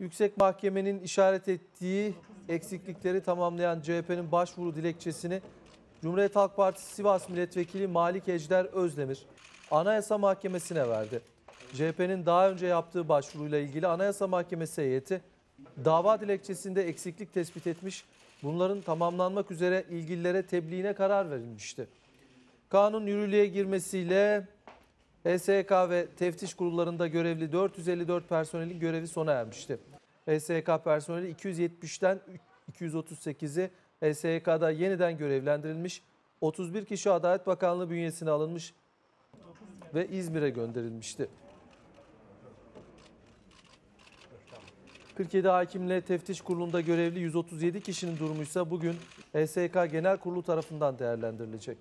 Yüksek Mahkemenin işaret ettiği eksiklikleri tamamlayan CHP'nin başvuru dilekçesini Cumhuriyet Halk Partisi Sivas Milletvekili Malik Ejder Özdemir Anayasa Mahkemesi'ne verdi. CHP'nin daha önce yaptığı başvuruyla ilgili Anayasa Mahkemesi heyeti dava dilekçesinde eksiklik tespit etmiş, bunların tamamlanmak üzere ilgililere tebliğine karar verilmişti. Kanun yürürlüğe girmesiyle HSK ve teftiş kurullarında görevli 454 personelin görevi sona ermişti. HSK personeli 270'ten 238'i HSK'da yeniden görevlendirilmiş, 31 kişi Adalet Bakanlığı bünyesine alınmış ve İzmir'e gönderilmişti. 47 hakimle teftiş kurulunda görevli 137 kişinin durumuysa bugün HSK Genel Kurulu tarafından değerlendirilecek.